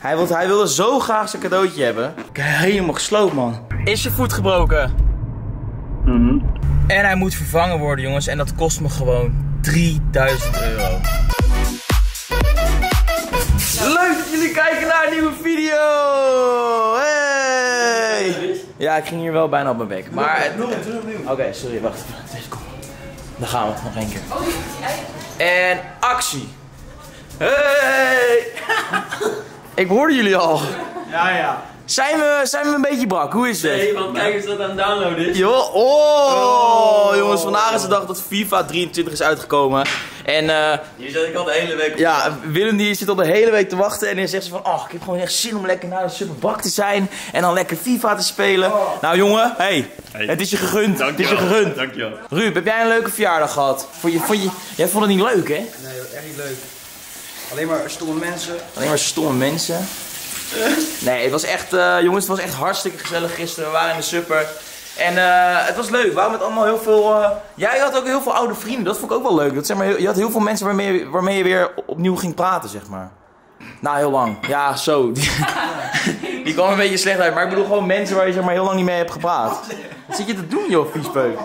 Hij wilde, hij wilde zo graag zijn cadeautje hebben. Ik heb helemaal gesloopt, man. Is je voet gebroken? En hij moet vervangen worden, jongens. En dat kost me gewoon 3000 euro. Leuk dat jullie kijken naar een nieuwe video! Hey! Ja, ik ging hier wel bijna op mijn bek. Maar. Oké, sorry, wacht even. Deze kom. Dan gaan we nog één keer. En actie! Hey! Ik hoorde jullie al. Ja, ja. Zijn we, zijn we een beetje brak? Hoe is het? Nee, want kijk eens wat aan het downloaden is. Joh, oh, jongens, vandaag is de dag dat FIFA 23 is uitgekomen. En eh, Hier zat ik al de hele week op. ja, Willem die zit al de hele week te wachten en dan zegt ze van, oh, ik heb gewoon echt zin om lekker naar de Superbak te zijn en dan lekker FIFA te spelen. Nou jongen, hey, het is je gegund, het is je gegund. Dankjewel. Ruud, heb jij een leuke verjaardag gehad? Vond je, vond je, jij vond het niet leuk, hè? Nee, echt niet leuk. Alleen maar stomme mensen. Alleen maar stomme mensen. Nee, het was echt, eh, jongens, het was echt hartstikke gezellig gisteren. We waren in de super. En eh, het was leuk. We waren met allemaal heel veel. eh, Jij had ook heel veel oude vrienden. Dat vond ik ook wel leuk. Dat, zeg maar, je had heel veel mensen waarmee je, waarmee je weer opnieuw ging praten, zeg maar. Nou, heel lang. Ja, zo. Die, die kwam een beetje slecht uit. Maar ik bedoel gewoon mensen waar je zeg maar, heel lang niet mee hebt gepraat. Wat zit je te doen, joh, viespeuk?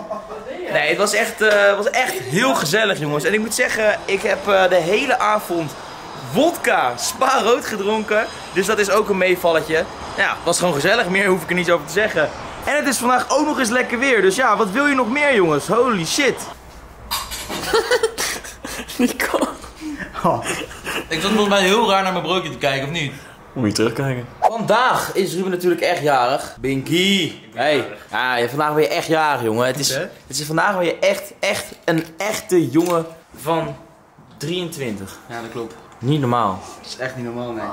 Nee, het was echt, eh, het was echt heel gezellig, jongens. En ik moet zeggen, ik heb eh, de hele avond wodka spa rood gedronken. Dus dat is ook een meevalletje. Ja, het was gewoon gezellig. Meer hoef ik er niet over te zeggen. En het is vandaag ook nog eens lekker weer. Dus ja, wat wil je nog meer, jongens? Holy shit. Nico. Ik zat volgens mij heel raar naar mijn broodje te kijken, of niet? Moet je terugkijken. Vandaag is Ruben natuurlijk echt jarig. Binky. Hey. Ja, ja, vandaag ben je echt jarig, jongen. Het is, het is vandaag ben je echt, echt een echte jongen van 23. Ja, dat klopt. Niet normaal. Dat is echt niet normaal, nee.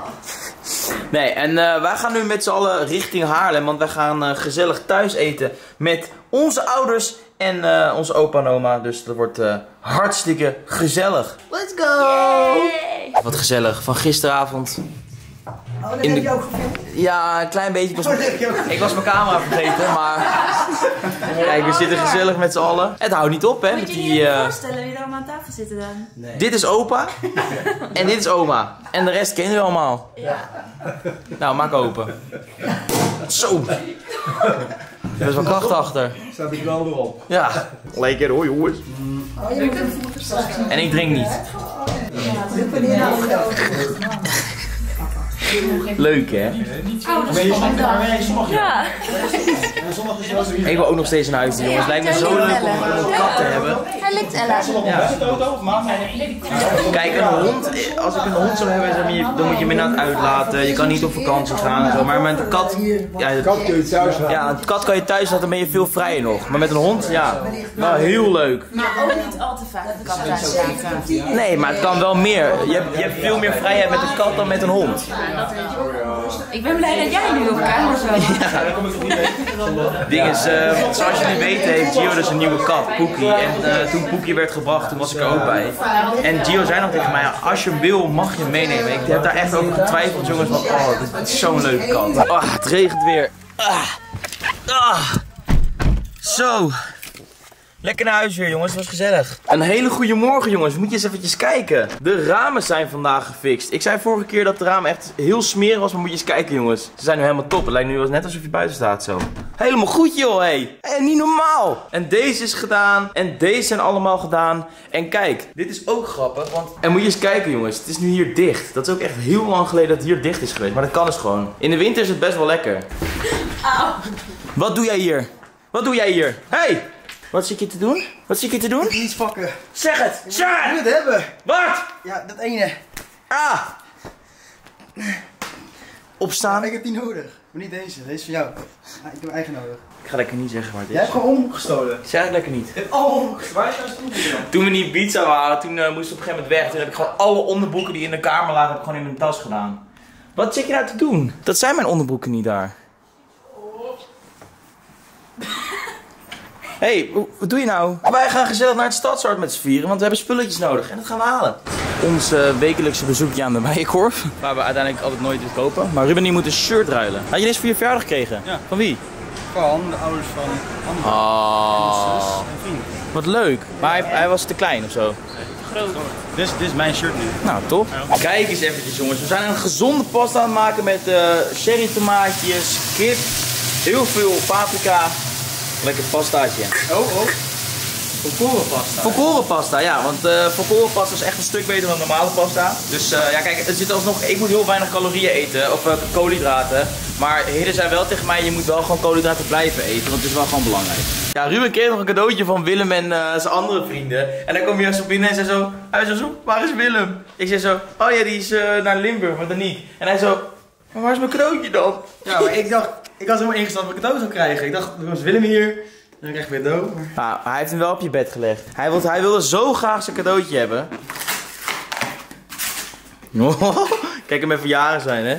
Nee, en eh, wij gaan nu met z'n allen richting Haarlem. Want wij gaan eh, gezellig thuis eten met onze ouders en eh, onze opa en oma. Dus dat wordt eh, hartstikke gezellig. Let's go! Wat gezellig. Van gisteravond. Oh, dat In heb je ook gefilmd? Ja, een klein beetje. Ik was, Oh, dat ik was mijn camera vergeten, maar... Kijk, we zitten gezellig met z'n allen. Het houdt niet op, hè, met Moet je je die... niet eh, voorstellen wie er allemaal aan tafel zitten dan? dit is opa. en dit is oma. En de rest kennen jullie allemaal. Ja. Nou, maak open. Zo. Er is wel kracht achter. Staat die knal erop. Ja. Lekker hoor, jongens. Oh, je moet hem. En ik drink niet. Druk wanneer nou geld. Leuk, hè? Ja. Ik wil ook nog steeds een huis doen, jongens. Lijkt me zo leuk om een kat te hebben. Hij likt Ella. Kijk, een hond, eh, als ik een hond zou hebben, dan moet je hem inderdaad uitlaten. Je kan niet op vakantie gaan en zo. Maar met een kat, ja, Kat kun je thuis laten. ja, een kat kan je thuis laten, dan ben je veel vrijer nog. Maar met een hond, ja, wel heel leuk. Maar ook niet al te vaak de kat thuis laten. Nee, maar het kan wel meer. Je hebt, je hebt veel meer vrijheid met een kat dan met een hond. Ik ben blij dat jij nu op kamer zo. ding is, eh, zoals jullie weten heeft Gio dus een nieuwe kat, Poekie. En eh, toen Poekie werd gebracht, toen was ik er ook bij. En Gio zei nog tegen mij, ja, als je hem wil, mag je hem meenemen. Ik heb daar echt over getwijfeld, jongens, van oh, dit, dit is zo'n leuke kat. Ah, het regent weer. Ah, ah. Zo. Lekker naar huis weer, jongens. Het was gezellig. Een hele goede morgen, jongens. Moet je eens eventjes kijken. De ramen zijn vandaag gefixt. Ik zei vorige keer dat de ramen echt heel smerig was, maar moet je eens kijken, jongens. Ze zijn nu helemaal top. Het lijkt nu wel net alsof je buiten staat zo. Helemaal goed, joh, hé. Hey. niet normaal. En deze is gedaan. En deze zijn allemaal gedaan. En kijk, dit is ook grappig, want... En moet je eens kijken, jongens. Het is nu hier dicht. Dat is ook echt heel lang geleden dat het hier dicht is geweest. Maar dat kan dus gewoon. In de winter is het best wel lekker. Wat doe jij hier? Wat doe jij hier? Hey! Wat zit je te doen? Wat zit je te doen? Niets pakken. Zeg het! Zeg Ik het! moet het hebben. Wat? Ja, dat ene. Ah! Opstaan. Ik heb die nodig. Maar niet deze. Deze is van jou. Ik heb mijn eigen nodig. Ik ga lekker niet zeggen waar het Jij hebt gewoon omgestolen. Zeg het lekker niet. Waar is jouw stoel dan? Toen we niet pizza waren, toen eh, moesten we op een gegeven moment weg. Toen heb ik gewoon alle onderbroeken die in de kamer lagen, heb ik gewoon in mijn tas gedaan. Wat zit je nou te doen? Dat zijn mijn onderbroeken niet daar. Hey, wat doe je nou? Wij gaan gezellig naar het stadshart met z'n vieren, want we hebben spulletjes nodig. En dat gaan we halen. Ons eh, wekelijkse bezoekje aan de Bijenkorf. Waar we uiteindelijk altijd nooit iets kopen. Maar Ruben die moet een shirt ruilen. Had je deze voor je verjaardag gekregen? Ja. Van wie? Van de ouders van Anne. Oh. Zus en vriend. Wat leuk. Maar hij, hij was te klein of zo. groot. Dit is, dit is mijn shirt nu. Nou, top. Kijk eens eventjes jongens. We zijn een gezonde pasta aan het maken met eh cherry tomaatjes, kip, heel veel paprika. Lekker pastaatje. Oh, oh. Volkorenpasta. Volkorenpasta, ja, want eh volkorenpasta is echt een stuk beter dan normale pasta. Dus eh, ja, kijk, er zit alsnog, ik moet heel weinig calorieën eten, of eh, koolhydraten. Maar Hidden zei wel tegen mij, je moet wel gewoon koolhydraten blijven eten, want het is wel gewoon belangrijk. Ja, Ruben kreeg nog een cadeautje van Willem en zijn andere vrienden. En dan kwam hij zo binnen en zei zo, hij zei zo, waar is Willem? Ik zei zo, oh ja, die is naar Limburg, maar dan niet. En hij zo, maar waar is mijn cadeautje dan? Ja, maar ik dacht, ik was helemaal ingesteld dat ik cadeau zou krijgen. Ik dacht, er was Willem hier. En dan krijg ik weer cadeau. Nou, hij heeft hem wel op je bed gelegd. Hij wilde, hij wilde zo graag zijn cadeautje hebben. Kijk hem even jaren zijn, hè?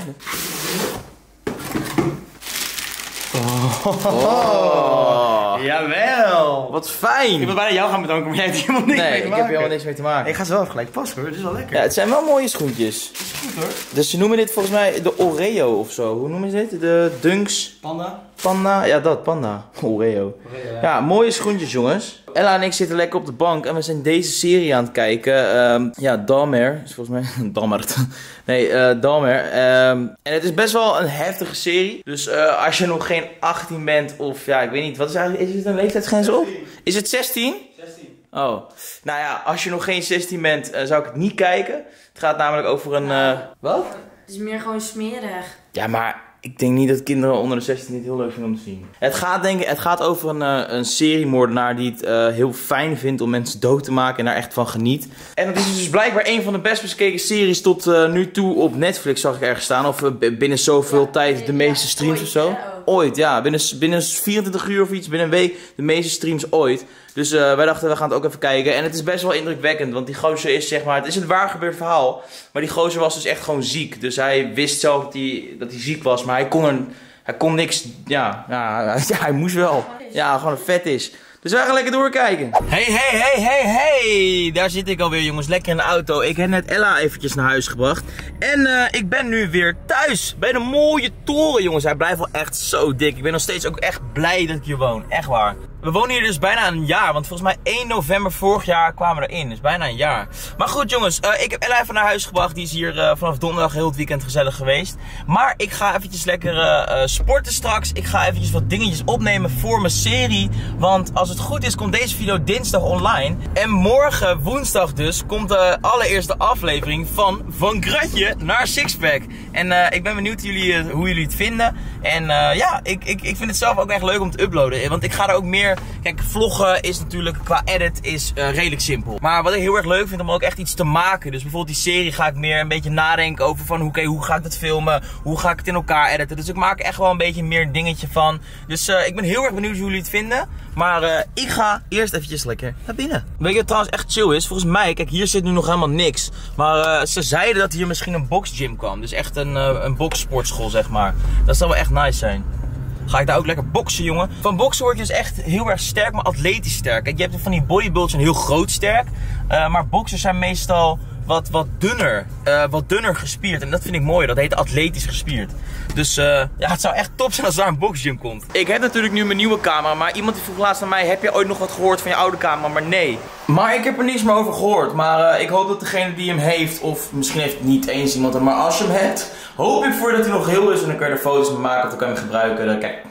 Oh. Jawel! Wat fijn! Ik wil bijna jou gaan bedanken, maar jij hebt helemaal niks nee, mee te ik maken. heb helemaal niks mee te maken. Ik ga ze wel even gelijk passen hoor, dit is wel lekker. Ja, het zijn wel mooie schoentjes. goed hoor. Dus ze noemen dit volgens mij de Oreo of zo. Hoe noemen ze dit? De Dunks Panda. Panda? Ja, dat, Panda. Oreo. Ja, mooie schoentjes, jongens. Ella en ik zitten lekker op de bank en we zijn deze serie aan het kijken. Ehm, ja, Dahmer is volgens mij... Dahmer. nee, eh Dahmer. Ehm, en het is best wel een heftige serie. Dus eh, als je nog geen 18 bent of ja, ik weet niet. Wat is eigenlijk... Is het een leeftijdsgrens op? Is het 16? 16. Oh. Nou ja, als je nog geen 16 bent, eh, zou ik het niet kijken. Het gaat namelijk over een... eh, Wat? Het is meer gewoon smerig. Ja, maar ik denk niet dat kinderen onder de 16 dit heel leuk vinden om te zien. Het gaat, denk ik, het gaat over een, eh, een seriemoordenaar die het eh, heel fijn vindt om mensen dood te maken en daar echt van geniet. En dat is dus blijkbaar een van de best bekeken series tot eh, nu toe op Netflix, zag ik ergens staan. Of binnen zoveel tijd de meeste streams of zo. Ooit, ja. Binnen, binnen 24 uur of iets, binnen een week, de meeste streams ooit. Dus eh, wij dachten, we gaan het ook even kijken. En het is best wel indrukwekkend, want die gozer is zeg maar... Het is een waar gebeurd verhaal, maar die gozer was dus echt gewoon ziek. Dus hij wist zelf dat hij, dat hij ziek was, maar hij kon, er, hij kon niks... Ja, ja, ja, hij moest wel. Ja, gewoon een vet is. Dus wij gaan lekker doorkijken. Hey, hey, hey, hey, hey. Daar zit ik alweer, jongens. Lekker in de auto. Ik heb net Ella eventjes naar huis gebracht. En eh, ik ben nu weer thuis. Bij de mooie toren, jongens. Hij blijft wel echt zo dik. Ik ben nog steeds ook echt blij dat ik hier woon. Echt waar. We wonen hier dus bijna een jaar. Want volgens mij 1 november vorig jaar kwamen we erin. Dus bijna een jaar. Maar goed, jongens. eh, ik heb Ella even naar huis gebracht. Die is hier eh, vanaf donderdag heel het weekend gezellig geweest. Maar ik ga eventjes lekker eh, sporten straks. Ik ga eventjes wat dingetjes opnemen voor mijn serie. Want als het goed is, komt deze video dinsdag online. En morgen, woensdag dus, komt de allereerste aflevering van Van Gratje naar Sixpack. En ik ben benieuwd jullie, hoe jullie het vinden. En ja, ik, ik, ik vind het zelf ook echt leuk om te uploaden. Want ik ga er ook meer... Kijk, vloggen is natuurlijk qua edit is eh, redelijk simpel. Maar wat ik heel erg leuk vind om ook echt iets te maken. Dus bijvoorbeeld die serie ga ik meer een beetje nadenken over van... Hoe ga ik dat filmen? Hoe ga ik het in elkaar editen? Dus ik maak echt wel een beetje meer een dingetje van. Dus eh, ik ben heel erg benieuwd hoe jullie het vinden. Maar eh, ik ga eerst eventjes lekker naar binnen. Weet je wat trouwens echt chill is? Volgens mij, kijk, hier zit nu nog helemaal niks. Maar ze zeiden dat hier misschien een boxgym kwam. Dus echt een, een boxsportschool, zeg maar. Dat zou wel echt nice zijn. Ga ik daar ook lekker boksen, jongen. Van boksen word je dus echt heel erg sterk, maar atletisch sterk. Kijk, je hebt van die bodybuilders zijn heel groot sterk. eh, maar boxers zijn meestal wat, wat dunner. eh, wat dunner gespierd. En dat vind ik mooi. Dat heet atletisch gespierd. Dus eh, ja, het zou echt top zijn als daar een boxgym komt. Ik heb natuurlijk nu mijn nieuwe camera. Maar iemand die vroeg laatst aan mij, heb je ooit nog wat gehoord van je oude camera? Maar nee. Maar ik heb er niets meer over gehoord. Maar eh, ik hoop dat degene die hem heeft, of misschien heeft niet eens iemand hem. Maar als je hem hebt, hoop ik voor dat hij nog heel is. En dan kan je er foto's mee maken of dan kan je hem gebruiken. Dan, kijk,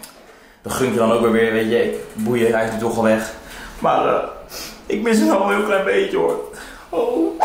dat gunt je dan ook weer weer, weet je. Ik, boeien, hij is nu toch al weg. Maar eh, ik mis hem al een heel klein beetje hoor.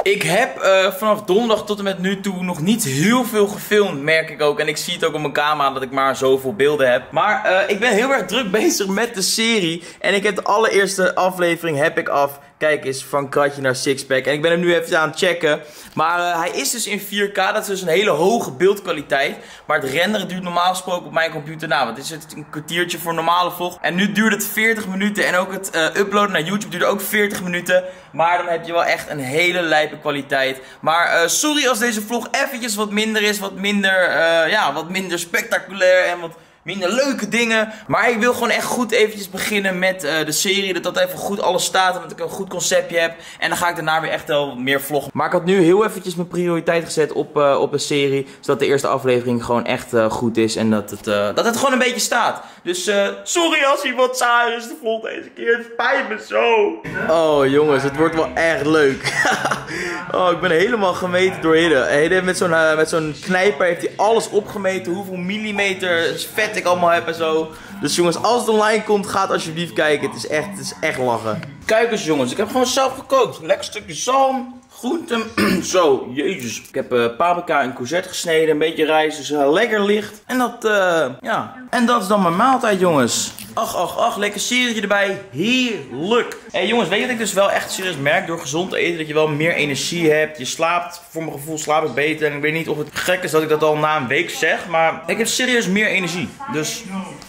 Ik heb eh, vanaf donderdag tot en met nu toe nog niet heel veel gefilmd, merk ik ook. En ik zie het ook op mijn camera dat ik maar zoveel beelden heb. Maar eh, ik ben heel erg druk bezig met de serie. En ik heb de allereerste aflevering heb ik af. Kijk eens, van kratje naar sixpack. En ik ben hem nu even aan het checken. Maar eh, hij is dus in 4K. Dat is dus een hele hoge beeldkwaliteit. Maar het renderen duurt normaal gesproken op mijn computer. Nou, wat is het? Een kwartiertje voor normale vlog. En nu duurt het 40 minuten. En ook het eh, uploaden naar YouTube duurt ook 40 minuten. Maar dan heb je wel echt een hele lijpe kwaliteit. Maar eh, sorry als deze vlog eventjes wat minder is. Wat minder, ja, wat minder spectaculair. En wat minder leuke dingen. Maar ik wil gewoon echt goed eventjes beginnen met eh, de serie. Dat dat even goed alles staat en dat ik een goed conceptje heb. En dan ga ik daarna weer echt wel meer vloggen. Maar ik had nu heel eventjes mijn prioriteit gezet op, eh, op een serie. Zodat de eerste aflevering gewoon echt eh, goed is. En dat het, dat het gewoon een beetje staat. Dus sorry als hij wat saai is de vlog deze keer. Het spijt me zo. Oh jongens, het wordt wel echt leuk. oh, ik ben helemaal gemeten door heeft met zo'n met zo'n knijper heeft hij alles opgemeten. Hoeveel millimeter vet ik allemaal heb en zo. Dus jongens, als het online komt, gaat alsjeblieft kijken. Het is echt, het is echt lachen. Kijk eens jongens, ik heb gewoon zelf gekookt. Lekker stukje zalm, groenten. zo, jezus. Ik heb eh, paprika en courgette gesneden, een beetje rijst, dus eh, lekker licht. En dat, eh, ja. En dat is dan mijn maaltijd jongens. Ach, ach, ach, lekker serietje erbij. Heerlijk. Hé hey, jongens, weet je wat ik dus wel echt serieus merk? Door gezond te eten dat je wel meer energie hebt. Je slaapt, voor mijn gevoel slaap ik beter. En ik weet niet of het gek is dat ik dat al na een week zeg. Maar ik heb serieus meer energie. Dus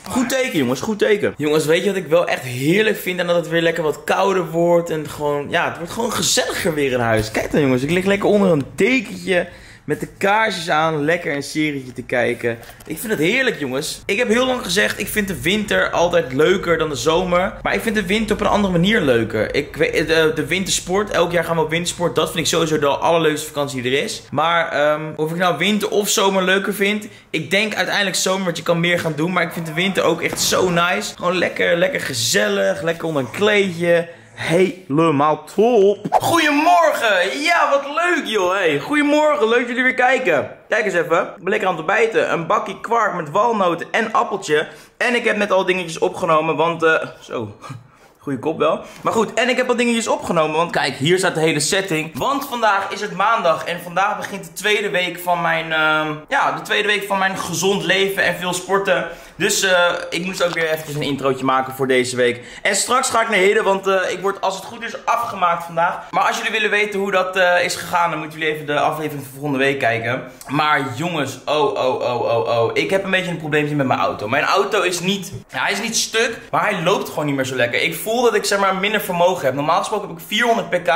goed teken jongens, goed teken. Jongens, weet je wat ik wel echt heerlijk vind? En dat het weer lekker wat kouder wordt. En gewoon, ja, het wordt gewoon gezelliger weer in huis. Kijk dan jongens, ik lig lekker onder een dekentje. Met de kaarsjes aan, lekker een serietje te kijken. Ik vind het heerlijk, jongens. Ik heb heel lang gezegd, ik vind de winter altijd leuker dan de zomer. Maar ik vind de winter op een andere manier leuker. Ik weet, de, de wintersport, elk jaar gaan we op wintersport. Dat vind ik sowieso de allerleukste vakantie die er is. Maar ehm, of ik nou winter of zomer leuker vind. Ik denk uiteindelijk zomer, want je kan meer gaan doen. Maar ik vind de winter ook echt zo nice. Gewoon lekker, lekker gezellig. Lekker onder een kleedje. Helemaal top. Goedemorgen. Ja, wat leuk joh. Hey, goedemorgen. Leuk dat jullie weer kijken. Kijk eens even. Ik ben lekker aan het ontbijten. Een bakje kwark met walnoten en appeltje. En ik heb net al dingetjes opgenomen, want... eh zo... Goeie kop wel. Maar goed, en ik heb wat dingetjes opgenomen. Want kijk, hier staat de hele setting. Want vandaag is het maandag. En vandaag begint de tweede week van mijn. ehm, ja, de tweede week van mijn gezond leven en veel sporten. Dus eh, ik moest ook weer eventjes een introotje maken voor deze week. En straks ga ik naar Heden, want eh, ik word als het goed is afgemaakt vandaag. Maar als jullie willen weten hoe dat eh, is gegaan, dan moeten jullie even de aflevering van volgende week kijken. Maar jongens, oh, oh, oh, oh, oh. Ik heb een beetje een probleempje met mijn auto. Mijn auto is niet, hij is niet stuk, maar hij loopt gewoon niet meer zo lekker. Ik voel dat ik zeg maar minder vermogen heb. Normaal gesproken heb ik 400 pk.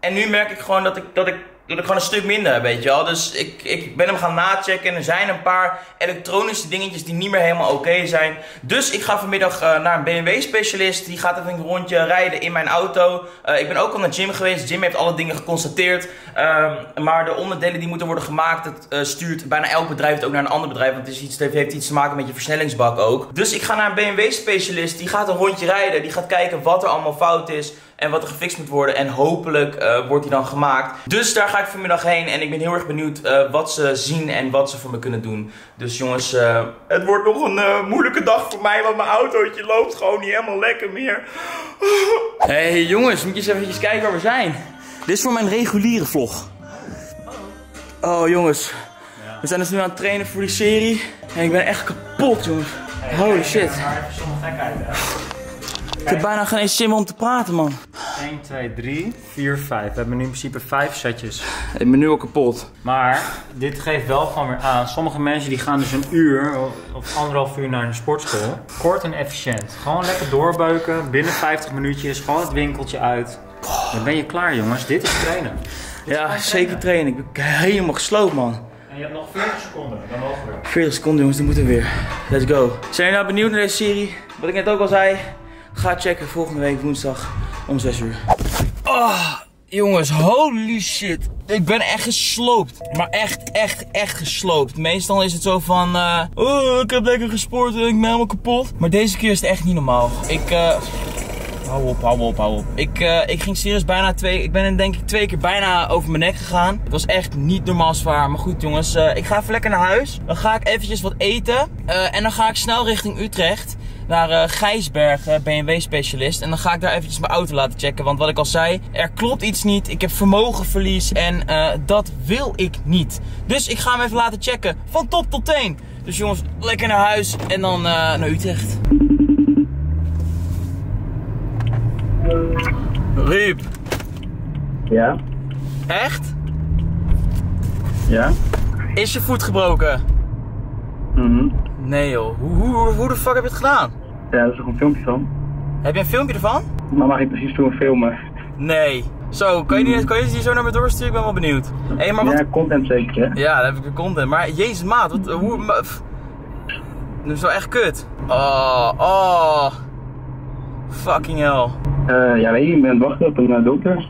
En nu merk ik gewoon dat ik, dat ik dat ik gewoon een stuk minder weet je wel. Dus ik, ik ben hem gaan nachecken en er zijn een paar elektronische dingetjes die niet meer helemaal oké zijn. Dus ik ga vanmiddag eh, naar een BMW-specialist. Die gaat even een rondje rijden in mijn auto. Eh, ik ben ook al naar Jim geweest. Jim heeft alle dingen geconstateerd. Ehm, maar de onderdelen die moeten worden gemaakt, het eh, stuurt bijna elk bedrijf het ook naar een ander bedrijf. Want het, is iets, het heeft iets te maken met je versnellingsbak ook. Dus ik ga naar een BMW-specialist. Die gaat een rondje rijden. Die gaat kijken wat er allemaal fout is en wat er gefixt moet worden. En hopelijk eh, wordt die dan gemaakt. Dus daar ga ik vanmiddag heen. En ik ben heel erg benieuwd eh, wat ze zien en wat ze voor me kunnen doen. Dus jongens, eh, het wordt nog een moeilijke dag voor mij. Want mijn autootje loopt gewoon niet helemaal lekker meer. hey, jongens, moet je eens even kijken waar we zijn. Dit is voor mijn reguliere vlog. Oh jongens, we zijn dus nu aan het trainen voor die serie. En ik ben echt kapot jongens. Holy shit. Ik heb bijna geen zin om te praten man. 1, 2, 3, 4, 5. We hebben nu in principe 5 setjes. Ik ben nu al kapot. Maar dit geeft wel gewoon weer aan. Sommige mensen die gaan dus een uur of anderhalf uur naar een sportschool. Kort en efficiënt. Gewoon lekker doorbeuken. Binnen 50 minuutjes. Gewoon het winkeltje uit. Dan ben je klaar jongens. Dit is trainen. Ja, zeker trainen. Ik ben helemaal gesloopt man. En je hebt nog 40 seconden. Dan mogen we. 40 seconden jongens, die moeten we weer. Let's go. Zijn jullie nou benieuwd naar deze serie? Wat ik net ook al zei. Ga checken volgende week woensdag om 6 uur. Oh, jongens, holy shit. Ik ben echt gesloopt. Maar echt, echt, echt gesloopt. Meestal is het zo van... eh, oh, ik heb lekker gesport en ik ben helemaal kapot. Maar deze keer is het echt niet normaal. Ik... eh Hou op, hou op, hou op. Ik, eh, ik ging serieus bijna twee... Ik ben denk ik twee keer bijna over mijn nek gegaan. Het was echt niet normaal zwaar. Maar goed jongens, ik ga even lekker naar huis. Dan ga ik eventjes wat eten. En dan ga ik snel richting Utrecht. Naar eh, Gijsberg, eh, BMW-specialist. En dan ga ik daar eventjes mijn auto laten checken. Want wat ik al zei, er klopt iets niet. Ik heb vermogenverlies. En eh, dat wil ik niet. Dus ik ga hem even laten checken. Van top tot teen. Dus jongens, lekker naar huis. En dan naar Utrecht. Riep. Ja, Echt? ja. Is je voet gebroken? Mhm. Nee joh. Hoe, hoe, hoe de fuck heb je het gedaan? Ja, daar is nog een filmpje van. Heb je een filmpje ervan? Maar mag je precies toen filmen? Nee. Zo, kan je, die, kan je die zo naar me doorsturen? Ik ben wel benieuwd. Hé, maar wat... Ja, content zeker, hè? Ja, dan heb ik weer content. Maar jezus maat, wat, hoe... Dat is wel echt kut. Oh, oh. Fucking hell. Eh, ja, weet je, ik ben wachten op een eh, dokter.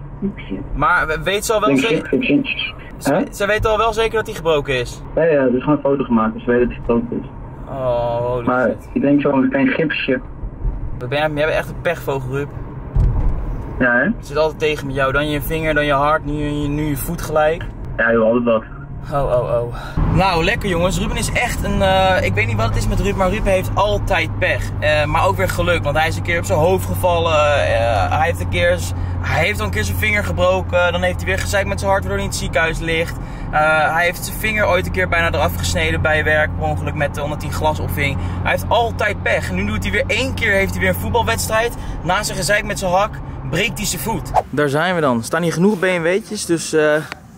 Maar we- weet ze al wel zeker... ik, ik-? Ze, ze weten al wel zeker dat hij gebroken is. Ja, ja, er is gewoon een foto gemaakt, dus we weten dat het dood is. Oh, Maar shit. ik denk zo'n klein gipsje. Wat ben jij, jij bent echt een pechvogel, Ruud. Ja, hè? Het zit altijd tegen met jou. Dan je vinger, dan je hart, nu, je- nu je voet gelijk. Ja, joh, altijd wat. Oh, oh, oh. Nou, lekker jongens. Ruben is echt een... eh, ik weet niet wat het is met Ruben, maar Ruben heeft altijd pech. Eh, maar ook weer geluk, want hij is een keer op zijn hoofd gevallen. Eh, hij heeft een keer... Hij heeft al een keer zijn vinger gebroken. Dan heeft hij weer gezeikt met zijn hart, waardoor hij in het ziekenhuis ligt. Hij heeft zijn vinger ooit een keer bijna eraf gesneden bij werk. Per ongeluk met, omdat hij glas opving. Hij heeft altijd pech. En nu doet hij weer één keer heeft hij weer een voetbalwedstrijd. Na zijn gezeik met zijn hak breekt hij zijn voet. Daar zijn we dan. Staan hier genoeg BMW'tjes, dus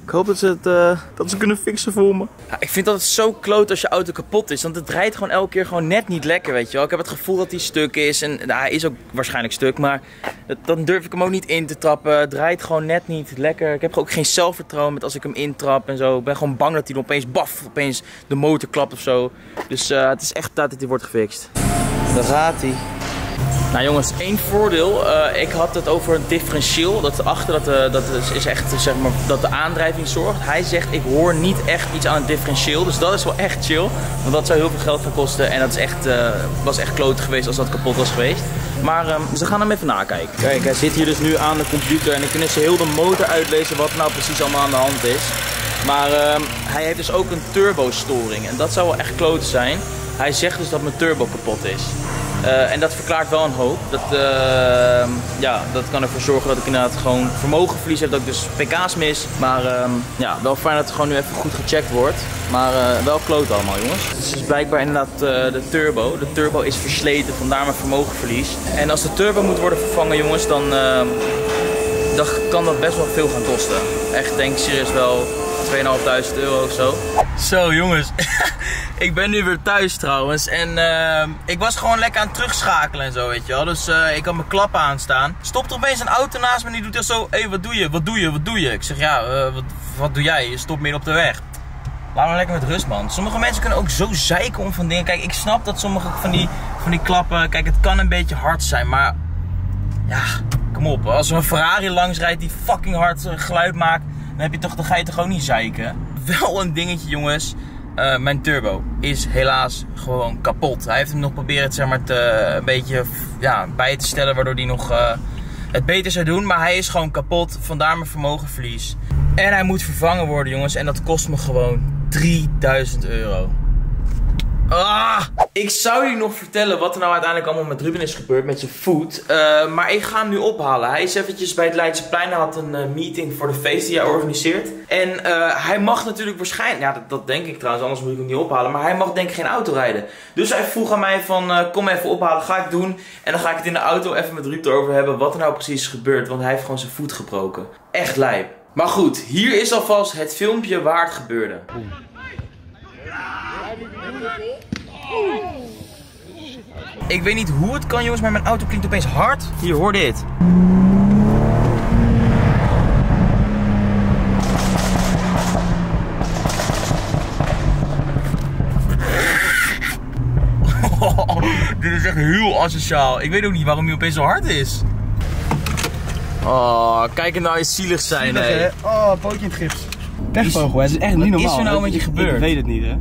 ik hoop dat ze het eh, dat ze kunnen fixen voor me. Ja, ik vind dat het zo kloot als je auto kapot is, want het rijdt gewoon elke keer gewoon net niet lekker, weet je wel. Ik heb het gevoel dat hij stuk is en nou, hij is ook waarschijnlijk stuk, maar dat- dan durf ik hem ook niet in te trappen. Het rijdt gewoon net niet lekker. Ik heb ook geen zelfvertrouwen met als ik hem intrap en zo. Ik ben gewoon bang dat hij dan opeens, baf, opeens de motor klapt of zo. Dus eh, het is echt tijd dat hij wordt gefixt. Daar gaat hij. Nou jongens, één voordeel. Eh, ik had het over een differentieel. Dat achter dat, eh, dat is, echt zeg maar dat de aandrijving zorgt. Hij zegt ik hoor niet echt iets aan het differentieel. Dus dat is wel echt chill. Want dat zou heel veel geld gaan kosten. En dat is echt, eh, was echt kloot geweest als dat kapot was geweest. Maar ehm, ze gaan hem even nakijken. Kijk, hij zit hier dus nu aan de computer. En dan kunnen ze heel de motor uitlezen wat nou precies allemaal aan de hand is. Maar ehm, hij heeft dus ook een turbo-storing. En dat zou wel echt kloot zijn. Hij zegt dus dat mijn turbo kapot is. Eh, en dat verklaart wel een hoop. Dat, ehm, ja, dat kan ervoor zorgen dat ik inderdaad gewoon vermogenverlies heb. Dat ik dus pk's mis. Maar ehm, ja, wel fijn dat het gewoon nu even goed gecheckt wordt. Maar eh, wel kloot allemaal jongens. Het is blijkbaar inderdaad eh, de turbo. De turbo is versleten, vandaar mijn vermogenverlies. En als de turbo moet worden vervangen jongens, dan, ehm, dan kan dat best wel veel gaan kosten. Echt denk ik serieus wel 2.500 euro of zo. Zo jongens, ik ben nu weer thuis trouwens. En ehm, ik was gewoon lekker aan het terugschakelen en zo, weet je wel. Dus eh, ik had mijn klappen aanstaan. Stopt er opeens een auto naast me en die doet zo... Hé, hey, wat doe je? Wat doe je? Wat doe je? Ik zeg, ja, eh, wat, wat doe jij? Je stopt midden op de weg. Laat me lekker met rust, man. Sommige mensen kunnen ook zo zeiken om van dingen. Kijk, ik snap dat sommige van die, van die klappen... Kijk, het kan een beetje hard zijn, maar... Ja, kom op. Als er een Ferrari langs rijdt die fucking hard eh, geluid maakt... Dan, heb je toch, dan ga je toch ook niet zeiken? Wel een dingetje, jongens. Eh, mijn turbo is helaas gewoon kapot. Hij heeft hem nog proberen zeg maar, te, een beetje ja, bij te stellen... waardoor hij nog eh, het beter zou doen. Maar hij is gewoon kapot. Vandaar mijn vermogenverlies. En hij moet vervangen worden, jongens. En dat kost me gewoon 3000 euro. Ah! Ik zou jullie nog vertellen wat er nou uiteindelijk allemaal met Ruben is gebeurd met zijn voet. Eh, maar ik ga hem nu ophalen. Hij is eventjes bij het Leidseplein. Hij had een eh, meeting voor de feest die hij organiseert. En eh, hij mag natuurlijk waarschijnlijk... Ja, dat, dat denk ik trouwens, anders moet ik hem niet ophalen. Maar hij mag denk ik geen auto rijden. Dus hij vroeg aan mij van, eh, kom even ophalen. Ga ik doen. En dan ga ik het in de auto even met Ruben erover hebben wat er nou precies is gebeurd. Want hij heeft gewoon zijn voet gebroken. Echt lijp. Maar goed, hier is alvast het filmpje waar het gebeurde. Ik weet niet hoe het kan jongens, maar mijn auto klinkt opeens hard. Hier, hoor dit. dit is echt heel asociaal. Ik weet ook niet waarom hij opeens zo hard is. Oh, kijk nou eens zielig zijn, Zielig, hè. Oh, pootje in het gips. Pechvogel, hè? Het is echt niet Wat normaal. is er nou met je gebeurd? Ik weet het niet, hè.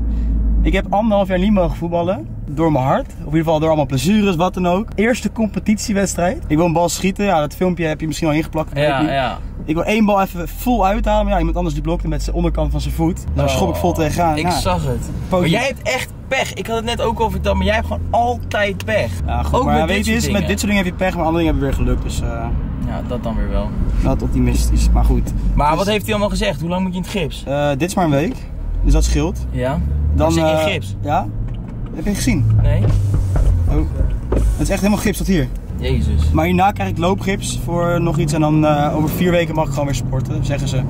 Ik heb anderhalf jaar niet mogen voetballen. Door mijn hart. Of in ieder geval door allemaal blessures, wat dan ook. Eerste competitiewedstrijd. Ik wil een bal schieten. Ja, dat filmpje heb je misschien al ingeplakt. Ja, ja. Ik wil één bal even vol uithalen. Maar ja, iemand anders die blokte met zijn onderkant van zijn voet. Daar schop ik vol tegenaan. Ik Ja. zag het. Maar jij hebt echt pech. Ik had het net ook over verteld, maar jij hebt gewoon altijd pech. Ja, goed. Ook maar met weet dit je, met dit soort dingen heb je pech. Maar andere dingen hebben weer geluk. Dus eh Ja, dat dan weer wel. dat optimistisch. Maar goed. Maar wat heeft hij allemaal gezegd? Hoe lang moet je in het gips? Eh, dit is maar een week. Dus dat scheelt. Ja? Dan zit in eh, gips? Ja. Heb je gezien? Nee? Oh. Het is echt helemaal gips tot hier. Jezus. Maar hierna krijg ik loopgips voor nog iets en dan eh, over vier weken mag ik gewoon weer sporten, zeggen ze.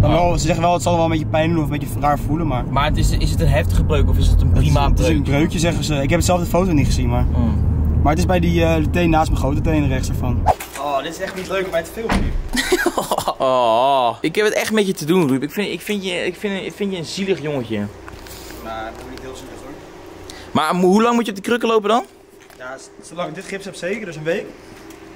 Dan Oh. wel, ze zeggen wel, het zal wel een beetje pijn doen of een beetje raar voelen, maar... Maar het is, is het een heftige breuk of is het een Het prima het is een breuk? breukje, zeggen ze. Ik heb het zelf de foto niet gezien, maar... Mm. Maar het is bij die eh, de teen naast mijn grote teen rechts ervan. Oh, dit is echt niet leuk om mij te filmen Oh, ik heb het echt met je te doen, Ruud. Ik vind, ik vind, je, ik vind, ik vind je een zielig jongetje. Maar dat doe niet heel zielig hoor. Maar hoe lang moet je op die krukken lopen dan? Ja, zolang ik dit gips heb zeker, dus een week.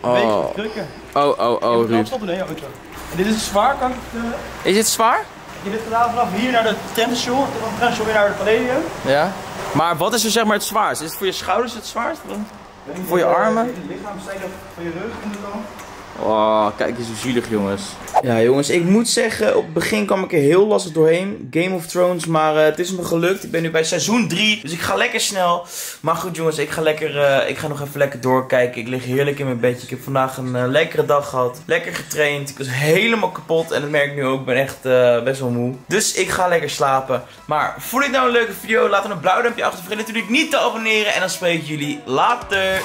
Een week Oh, op de krukken. oh, oh, oh, Ruud. stoppen in je auto. En dit is zwaar, kan ik het... eh, Is het zwaar? heb dit gedaan vanaf hier naar de tennishow, van de weer naar het palladium. Ja. Maar wat is er zeg maar het zwaarst? Is het voor je schouders het zwaarst? Voor je armen? Je lichaam van je rug in de dan. Oh, kijk eens hoe zielig jongens. Ja jongens, ik moet zeggen, op het begin kwam ik er heel lastig doorheen. Game of Thrones, maar eh, het is me gelukt. Ik ben nu bij seizoen 3, dus ik ga lekker snel. Maar goed jongens, ik ga, lekker, eh, ik ga nog even lekker doorkijken. Ik lig heerlijk in mijn bedje. Ik heb vandaag een eh, lekkere dag gehad. Lekker getraind. Ik was helemaal kapot en dat merk ik nu ook. Ik ben echt best wel moe. Dus ik ga lekker slapen. Maar vond het nou een leuke video? Laat dan een blauw duimpje achter. Vergeet natuurlijk niet te abonneren. En dan spreek ik jullie later.